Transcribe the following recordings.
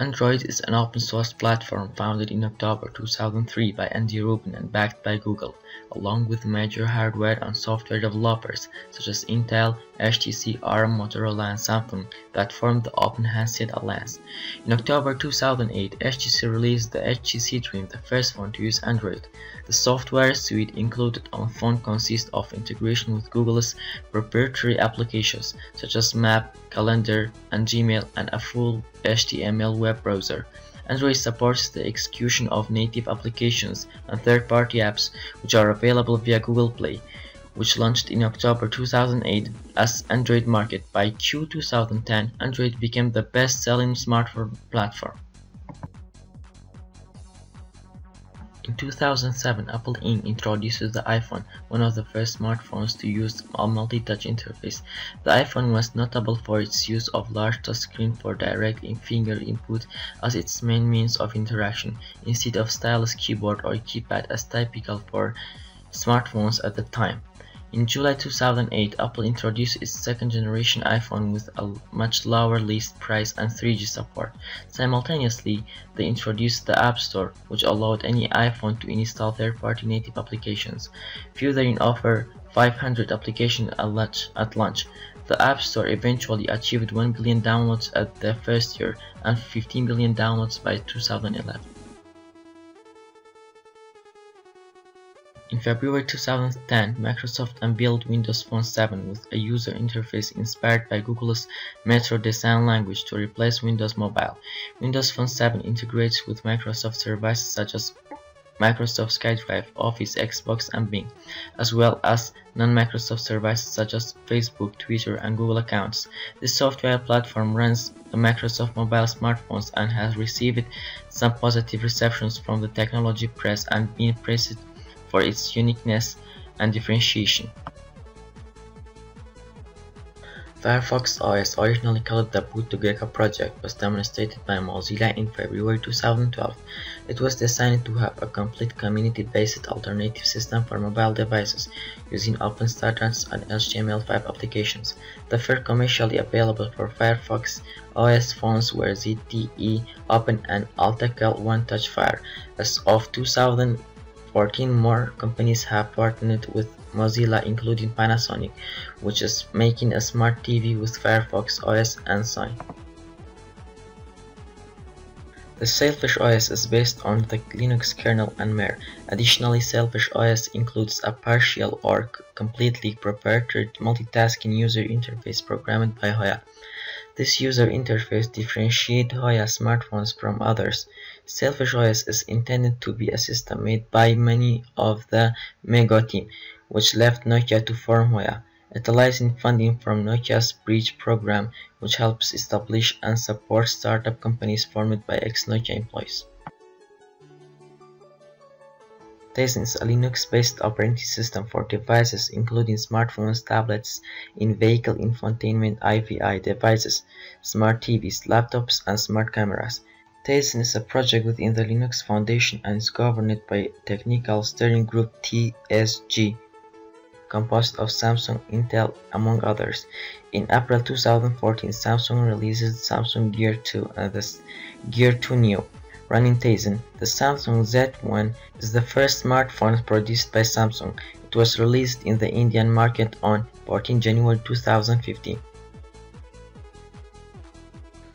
Android is an open source platform founded in October 2003 by Andy Rubin and backed by Google, along with major hardware and software developers such as Intel, HTC, ARM, Motorola, and Samsung that formed the Open Handset Alliance. In October 2008, HTC released the HTC Dream, the first phone to use Android. The software suite included on the phone consists of integration with Google's proprietary applications such as Map, Calendar, and Gmail, and a full HTML web browser. Android supports the execution of native applications and third-party apps which are available via Google Play, which launched in October 2008 as Android Market. By Q 2010, Android became the best-selling smartphone platform. In 2007, Apple Inc. introduces the iPhone, one of the first smartphones to use a multi-touch interface. The iPhone was notable for its use of large touchscreen for direct finger input as its main means of interaction, instead of stylus keyboard or keypad as typical for smartphones at the time. In July 2008, Apple introduced its second generation iPhone with a much lower list price and 3G support. Simultaneously, they introduced the App Store, which allowed any iPhone to install third-party native applications. Few therein offer 500 applications at launch, at launch. The App Store eventually achieved 1 billion downloads at the first year and 15 billion downloads by 2011. In February 2010, Microsoft unveiled Windows Phone 7 with a user interface inspired by Google's Metro design language to replace Windows Mobile. Windows Phone 7 integrates with Microsoft services such as Microsoft SkyDrive, Office, Xbox, and Bing, as well as non-Microsoft services such as Facebook, Twitter, and Google accounts. This software platform runs the Microsoft mobile smartphones and has received some positive receptions from the technology press and been praised for its uniqueness and differentiation. Firefox OS, originally called the Boot2Gecko project, was demonstrated by Mozilla in February 2012. It was designed to have a complete community-based alternative system for mobile devices using open standards and HTML5 applications. The first commercially available for Firefox OS phones were ZTE, Open and Alcatel One Touch Fire. As of 2000 Fourteen more companies have partnered with Mozilla including Panasonic, which is making a smart TV with Firefox OS and Sign. The Sailfish OS is based on the Linux kernel and Mer. Additionally, Sailfish OS includes a partial or completely proprietary multitasking user interface programmed by Jolla. This user interface differentiates Jolla smartphones from others. Sailfish OS is intended to be a system made by many of the MeeGo team, which left Nokia to form Jolla, utilizing funding from Nokia's Bridge program, which helps establish and support startup companies formed by ex-Nokia employees. Tizen is a Linux-based operating system for devices including smartphones, tablets, in-vehicle infotainment IVI devices, smart TVs, laptops, and smart cameras. Tizen is a project within the Linux Foundation and is governed by Technical Steering Group TSG, composed of Samsung, Intel, among others. In April 2014, Samsung releases Samsung Gear 2 and the Gear 2 Neo running Tizen. The Samsung Z1 is the first smartphone produced by Samsung. It was released in the Indian market on 14 January 2015.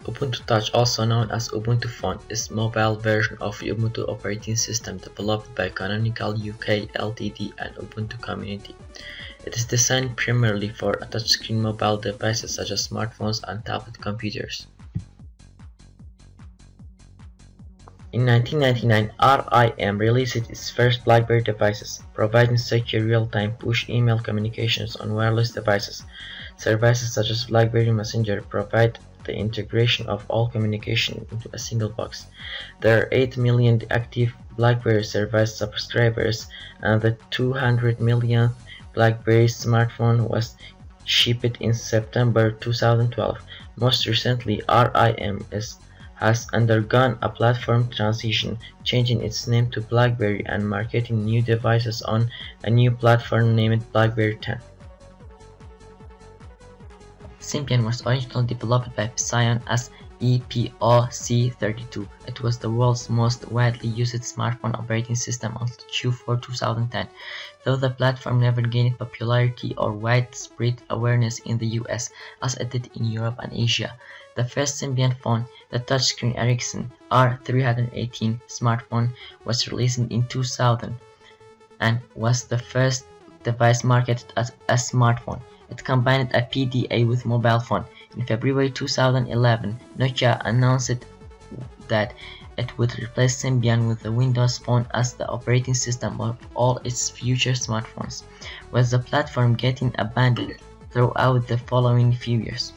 Ubuntu Touch, also known as Ubuntu Phone, is a mobile version of Ubuntu operating system developed by Canonical UK Ltd and Ubuntu Community. It is designed primarily for touchscreen mobile devices such as smartphones and tablet computers. In 1999, RIM released its first BlackBerry devices, providing secure real-time push email communications on wireless devices. Services such as BlackBerry Messenger provide the integration of all communication into a single box. There are 8 million active BlackBerry service subscribers and the 200 millionth BlackBerry smartphone was shipped in September 2012. Most recently, RIM is has undergone a platform transition, changing its name to BlackBerry and marketing new devices on a new platform named BlackBerry 10. Symbian was originally developed by Psion as EPOC32. It was the world's most widely used smartphone operating system until Q4 2010, though the platform never gained popularity or widespread awareness in the US as it did in Europe and Asia. The first Symbian phone, the touchscreen Ericsson R318 smartphone, was released in 2000 and was the first device marketed as a smartphone. It combined a PDA with mobile phone. In February 2011, Nokia announced that it would replace Symbian with the Windows Phone as the operating system of all its future smartphones, with the platform getting abandoned throughout the following few years.